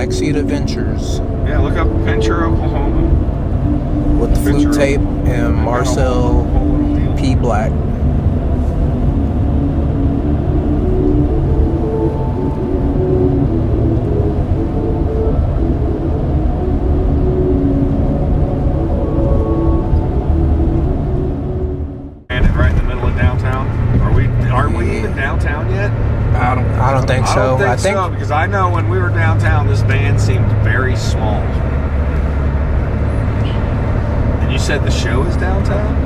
Backseat Adventures Yeah, look up Venture, Oklahoma. with the flute tape and Marcel P. Black. Think so. don't think, I think so because I know when we were downtown, this van seemed very small. And you said the show is downtown?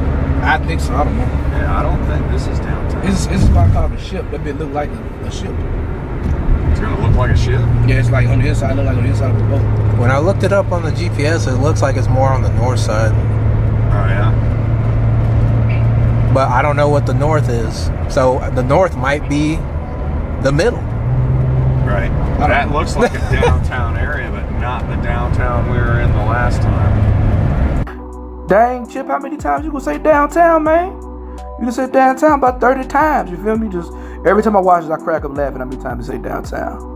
I think so. I don't know. Yeah, I don't think this is downtown. This is, this is why I call it a ship. That bit look like a, a ship. It's gonna look like a ship. Yeah, it's like on the inside, look like on the inside of the boat. when I looked it up on the GPS, it looks like it's more on the north side. Oh yeah. But I don't know what the north is. So the north might be the middle. That looks like a downtown area, but not the downtown we were in the last time. Dang, Chip, how many times you gonna say downtown, man? You can say downtown about 30 times, you feel me? Just every time I watch it, I crack up laughing how many times you say downtown.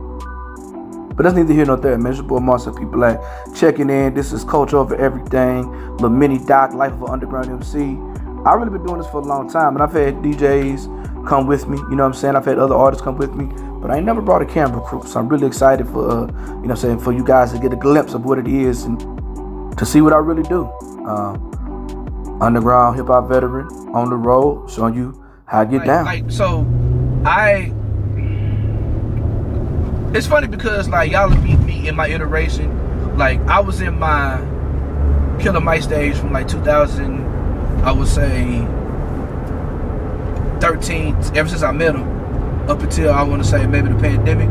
But that's neither here nor there, man. It's your boy Marcel P. Black checking in. This is Culture Over Everything, Little Mini Doc, Life of an Underground MC. i really been doing this for a long time, and I've had DJs come with me, you know what I'm saying? I've had other artists come with me, but I ain't never brought a camera crew. So I'm really excited for, uh, you know what I'm saying, for you guys to get a glimpse of what it is and to see what I really do. Uh, underground hip hop veteran on the road, showing you how I get down. Like so, I. It's funny because like y'all meet me in my iteration. Like I was in my Killer Mike stage from like 2000, I would say 13. Ever since I met him, up until I want to say maybe the pandemic.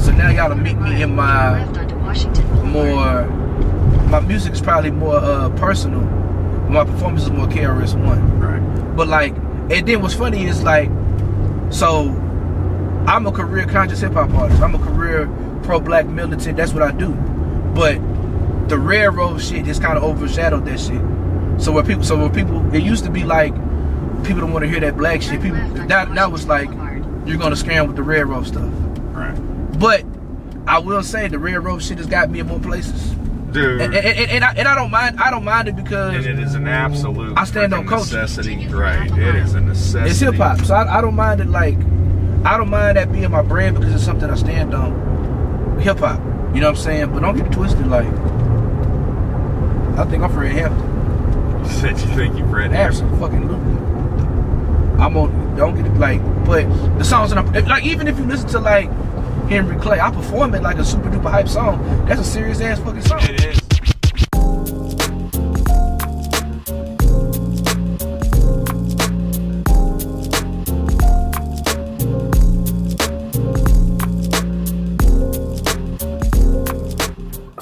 So now y'all to meet me in my more my music is probably more uh, personal. My performance is more KRS One. Right. But like, and then what's funny is like, so I'm a career conscious hip hop artist. I'm a career pro black militant. That's what I do. But the railroad shit just kind of overshadowed that shit. So where people, so where people, it used to be like people don't want to hear that black shit. People that that was like you're gonna scam with the red railroad stuff. Right. But I will say the red railroad shit has got me in more places. Dude. And, and, and, and I, and I don't mind. I don't mind it because and it is an absolute I stand on culture. necessity. Right. It is a necessity. it's hip hop. So I, I don't mind it. Like I don't mind that being my brand because it's something I stand on. Hip hop. You know what I'm saying? But don't get it twisted. Like I think I'm Fred Hampton. You said you think you Fred Hampton. Absolutely. I'm on. Don't get it like. But the songs that I'm like, even if you listen to like Henry Clay, I perform it like a super duper hype song. That's a serious ass fucking song. It is.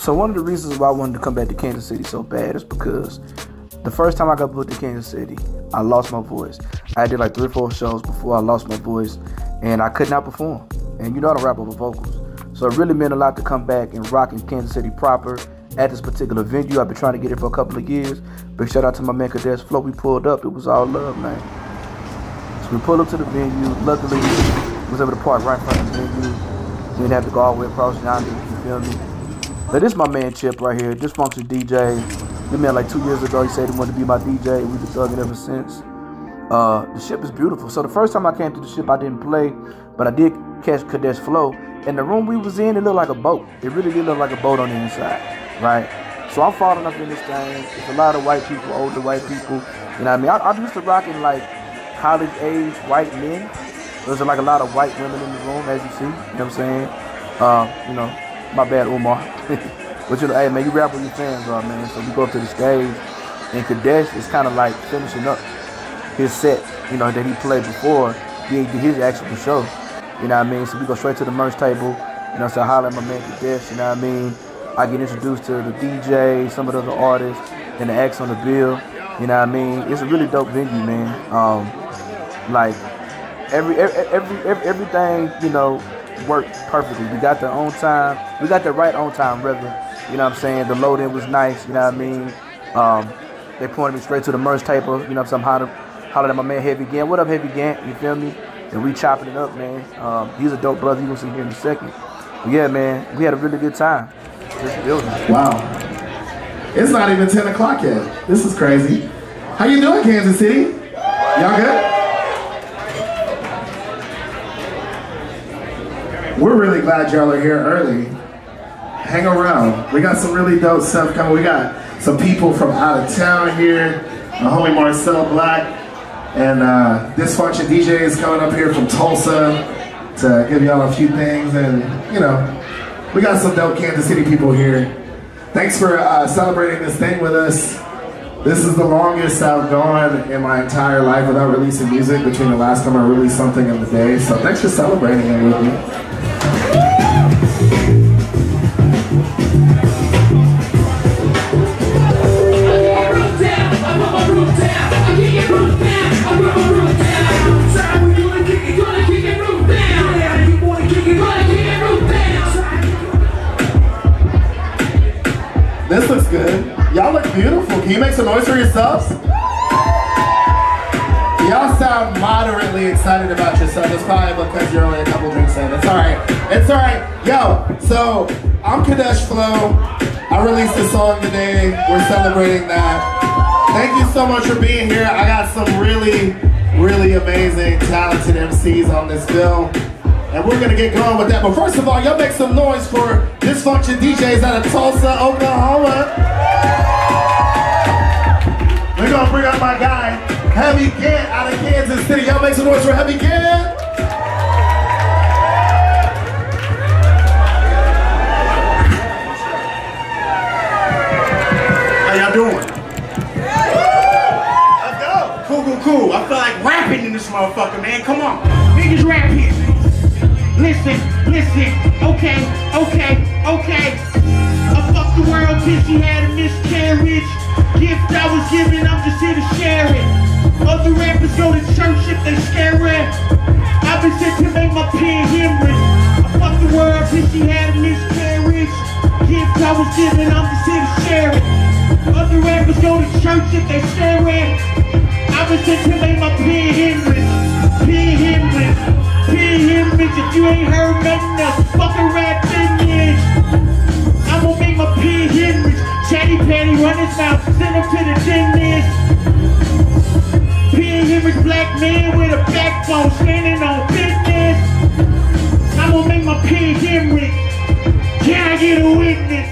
So one of the reasons why I wanted to come back to Kansas City so bad is because the first time I got booked to Kansas City, I lost my voice. I did like three or four shows before I lost my voice, and I could not perform. And you know how to rap over vocals, so it really meant a lot to come back and rock in Kansas City proper at this particular venue. I've been trying to get it for a couple of years. Big shout out to my man Kadesh Flow. We pulled up. It was all love, man. So we pulled up to the venue. Luckily, we was able to park right in front of the venue. We didn't have to go all the way across yonder. You feel me? But this my man Chip right here, This Discfunktion DJ. We met like two years ago. He said he wanted to be my DJ. We've been thugging ever since. Uh, the ship is beautiful. So the first time I came to the ship, I didn't play, but I did catch Kadesh Flow. And the room we was in, it looked like a boat. It really did look like a boat on the inside, right? So I'm falling up in this thing. It's a lot of white people, older white people. You know what I mean? I, I'm used to rocking like college age white men. There's like a lot of white women in the room, as you see. You know what I'm saying? Uh, you know, my bad, Umar. but you know, hey man, you rap with your fans, are, man. So we go up to the stage, and Kadesh is kind of like finishing up his set, you know, that he played before he did his actual show. You know what I mean? So we go straight to the merch table. You know, so holler at my man Kadesh. You know what I mean? I get introduced to the DJ, some of the other artists, and the acts on the bill. You know what I mean? It's a really dope venue, man. Um, like every every, every, every everything you know worked perfectly. We got the on time. We got the right on time rhythm. You know what I'm saying? The load in was nice. You know what I mean? Um, they pointed me straight to the merch table. You know what I'm saying? Holler, holler at my man Heavy Gant. What up, Heavy Gant? You feel me? And we chopping it up, man. Um, he's a dope brother. You gonna see here in a second. yeah, man, we had a really good time. Just building. Wow. It's not even 10 o'clock yet. This is crazy. How you doing, Kansas City? Y'all good? We're really glad y'all are here early. Hang around. We got some really dope stuff coming. We got some people from out of town here. My homie Marcel Black and uh, Discfunktion DJ is coming up here from Tulsa to give y'all a few things. And, you know, we got some dope Kansas City people here. Thanks for uh, celebrating this thing with us. This is the longest I've gone in my entire life without releasing music between the last time I released something and the day. So thanks for celebrating it with me. Good. Y'all look beautiful. Can you make some noise for yourselves? Y'all sound moderately excited about yourself. It's probably because you're only a couple drinks in. It's alright. It's alright. Yo, so I'm Kadesh Flow. I released a song today. We're celebrating that. Thank you so much for being here. I got some really, really amazing, talented MCs on this bill. And we're gonna get going with that. But first of all, y'all make some noise for Discfunktion DJz out of Tulsa, Oklahoma. We're gonna bring up my guy, Heavy Gant out of Kansas City. Y'all make some noise for Heavy Gant. How y'all doing? Let's go. Cool, cool, cool. I feel like rapping in this motherfucker, man. Come on. Niggas rap here. Listen, listen. Okay, okay, okay. I fucked the world till she had a miscarriage. Gift I was given, I'm just here to share it. Other rappers go to church if they scared. I've been sent to make my pen hemorrhage. I fucked the world till she had a miscarriage. Gift I was given, I'm just here to share it. Other rappers go to church if they stare at. I've been sent to make my pen hemorrhage. Pen hemorrhage. Pen hemorrhage. If you ain't heard nothing else, fucking rap business. I'm gonna make my pen hemorrhage. Chatty Patty run his mouth, send him to the dentist. Pen hemorrhage, black man with a backbone, standing on business. I'm gonna make my pen hemorrhage. Can I get a witness?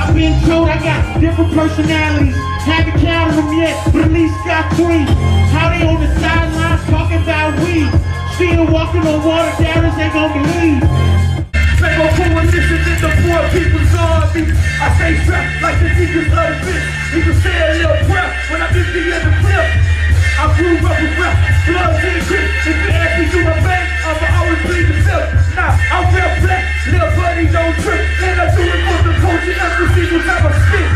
I've been told I got different personalities. Haven't counted them yet, but at least got three. How they on the sidelines talking about weed. Still walking on water, doubters ain't gonna believe. Make a coalition in the poor people's army. I stay strapped like the secrets of the bitch. You can say a little prayer when I get the other clip. I grew up with rap, blood and grip. If you ask me to my bank, I'ma always bleed the silk. Nah, I'm real black, little buddy don't trip. And I do it for the culture every single time I spit.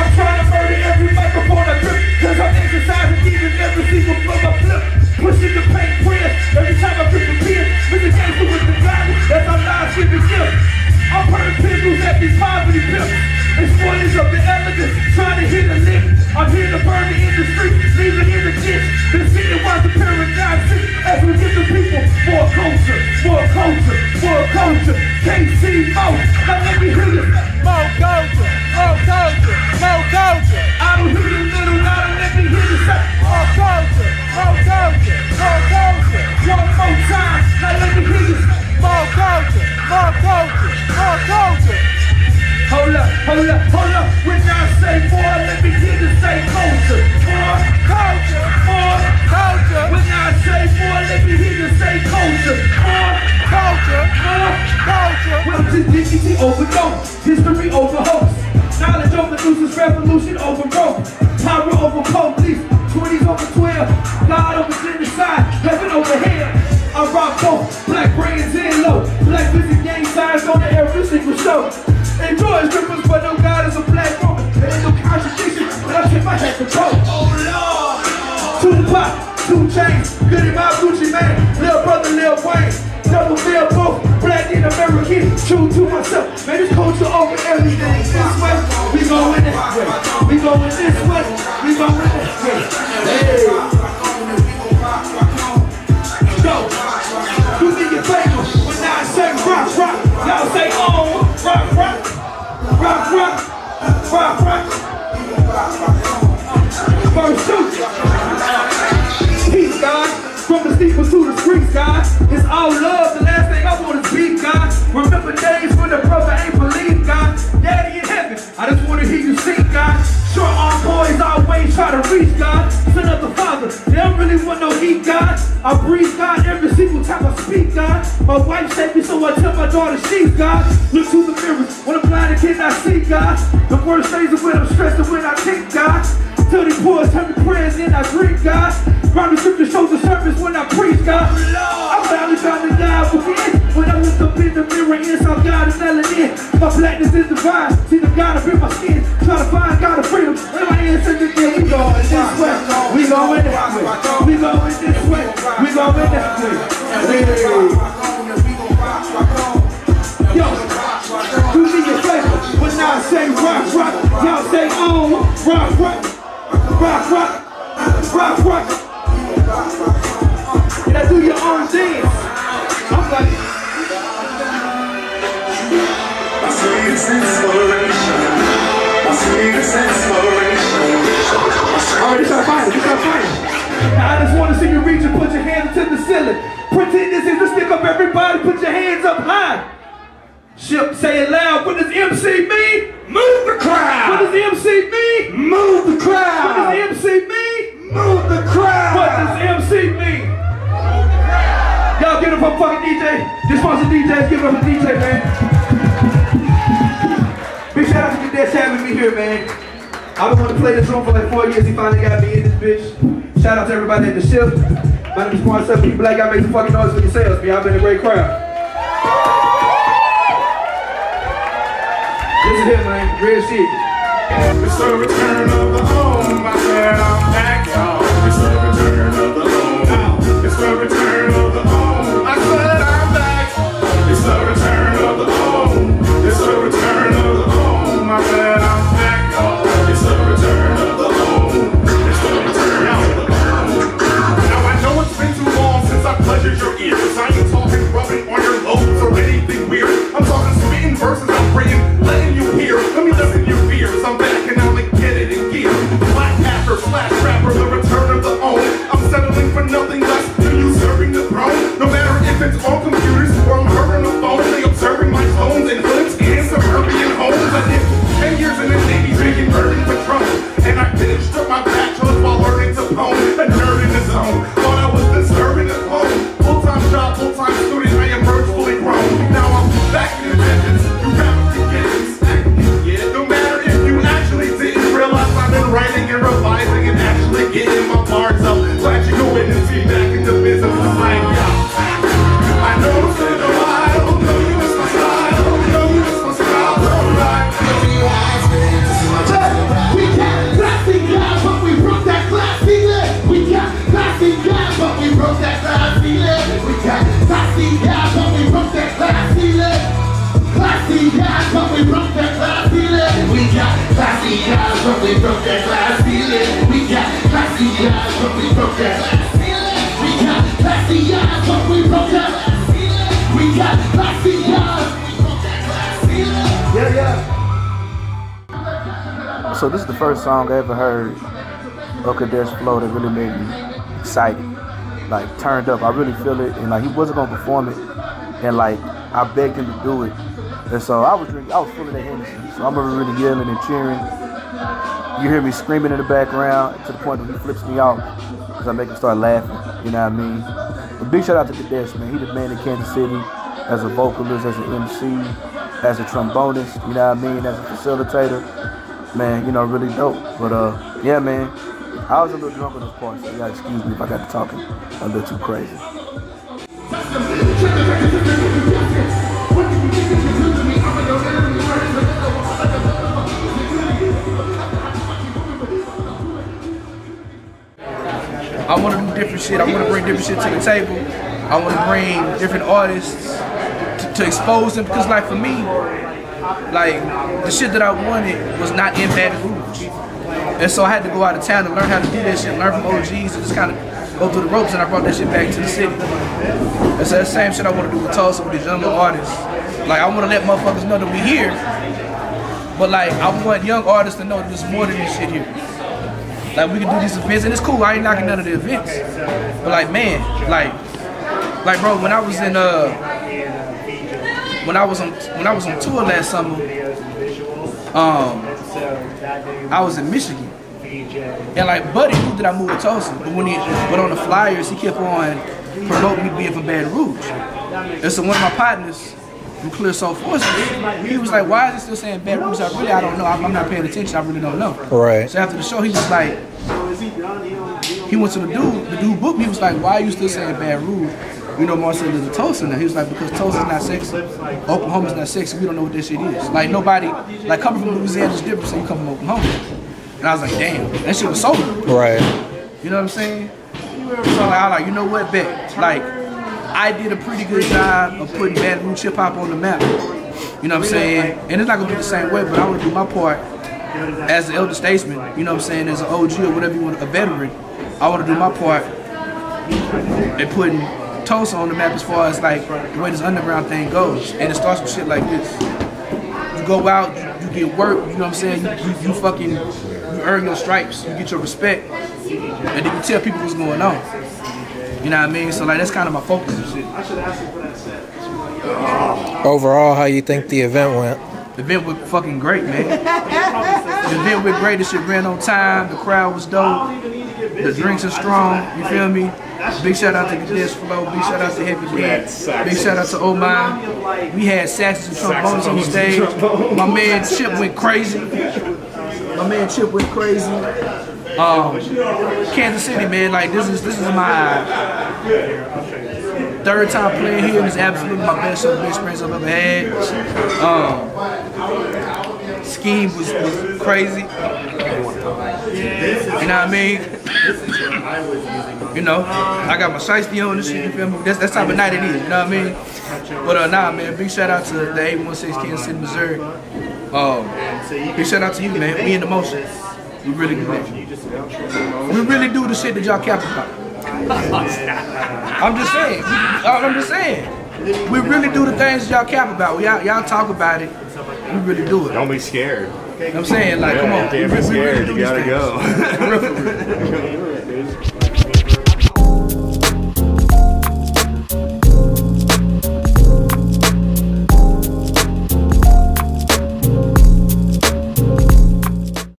I'm trying to murder every black brains in low. Black visit gang signs on the every single show. Enjoy strippers, but no God is a black woman. There ain't no contradiction, but I tip my hat to toe. Oh Lord! Tupac, 2 Chainz, Goodie Mob Gucci Mane, little brother, Lil Wayne, double bill both, black and American, true to myself, man, it's culture over everything. This way, we going this way, we going this way, we going this way. Hey, go, rock. Y'all say on, oh, rock, rock, rock, rock, rock, rock. First shoot. Peace, God. From the steeple to the streets, God. It's all love. Boys always try to reach, God. Son of the Father, they don't really want no heat, God. I breathe, God, every single time I speak, God. My wife saved me, so I tell my daughter she's God. Look to the mirror when I'm blind and cannot see, God. The worst days are when I'm stressed rock. And I do your own dance. I'm like, My sweetest inspiration. My sweetest inspiration. all right, it's our final, it's our final. Now I just want to see you reach and put your hands to the ceiling. Pretend this is the stick up, everybody. Put your hands up high. Ship, say it loud. What does MC mean? Move the crowd. What does MC mean? Move the crowd. What does MC mean? Move the crowd. What does MC mean? Y'all give it up for fucking DJ. This one's a DJ. Give it up for DJ, man. Big shout out to Kadesh having me here, man. I've been wanting to play this song for like four years. He finally got me in this bitch. Shout out to everybody at the Ship. My name is Quan Seven. Black guy make some fucking noise for yourselves, man. I've been a great crowd. This is it, man. Real shit. It's the return of the home. I said I'm back, y'all. First song I ever heard of Kadesh Flow that really made me excited. Like turned up. I really feel it and like he wasn't gonna perform it. And like I begged him to do it. And so I was drinking, I was full of that Hennessy. So I remember really yelling and cheering. You hear me screaming in the background to the point where he flips me off because I make him start laughing. You know what I mean? But big shout out to Kadesh, man. He the man in Kansas City as a vocalist, as an MC, as a trombonist, you know what I mean, as a facilitator. Man, you know, really dope. But uh, yeah, man. I was a little drunk on this part, so excuse me if I got to talking a little too crazy. I want to do different shit. I want to bring different shit to the table. I want to bring different artists to, to expose them because, like, for me, like, the shit that I wanted was not in Baton Rouge. And so I had to go out of town to learn how to do that shit, learn from OGs, and just kind of go through the ropes, and I brought that shit back to the city. And so that same shit I want to do with Tulsa with these younger artists. Like, I want to let motherfuckers know that we here, But like, I want young artists to know there's more than this shit here. Like, we can do these events, and it's cool. I ain't knocking none of the events. But like, man, like, like, bro, when I was in uh, when I was on when I was on tour last summer, um, I was in Michigan. And like Buddy knew that I moved to Tulsa, but when he but on the flyers he kept on promoting me being from Baton Rouge. And so one of my partners from Clear Soul Forces, he was like, "Why is he still saying Baton Rouge?" I really I don't know. I'm, I'm not paying attention. I really don't know. Right. So after the show, he was like, he went to the dude. The dude booked me. He was like, "Why are you still saying Baton Rouge?" You know, Marcel is a Tulsa now. He was like, because Tulsa's not sexy. Oklahoma's not sexy. We don't know what this shit is. Like, nobody, like, coming from Louisiana is different, so you come from Oklahoma. And I was like, damn, that shit was sober. Right. You know what I'm saying? So like, I like, you know what, bet. Like, I did a pretty good job of putting Baton Rouge hip hop on the map. You know what I'm saying? And it's not gonna be the same way, but I wanna do my part as an elder statesman, you know what I'm saying, as an OG or whatever you want, a veteran. I wanna do my part in putting Tulsa on the map as far as like the way this underground thing goes. And it starts with shit like this. You go out, you, you get work, you know what I'm saying? You, you, you fucking, you earn your stripes, you get your respect, and then you tell people what's going on. You know what I mean? So like that's kind of my focus and shit. Overall, how you think the event went? The event was fucking great, man. the event went great. The shit ran on time. The crowd was dope. The drinks are strong. You feel me? Big shout out to the Death Flow. Big shout out to Heavy. Big shout out to Oh My. We had saxes and trombones on the stage. My man Chip went crazy. My man Chip went crazy. Um, Kansas City, man, like this is this is my third time playing here. It's absolutely my best show, best experience I've ever had. Um, Skeme was, was crazy. You know what I mean? you know, I got my shiesty on this shit, you feel me? That's, that's type of night it is, you know what I mean? But uh, nah, man, big shout out to the 816 Kansas City, Missouri. Um, big shout out to you, man. We in the motion. We really do that. We really do the shit that y'all cap about. I'm just saying. I'm just saying. We really do the things y'all cap about. Y'all talk about it. We really do it. Don't be scared. I'm saying, like, come on. Can't we, be scared. You gotta go.